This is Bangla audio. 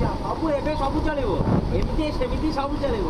ସବୁ ଏବେ ସବୁ ଚଳିବ ଏମିତି ସେମିତି ସବୁ ଚଳିବ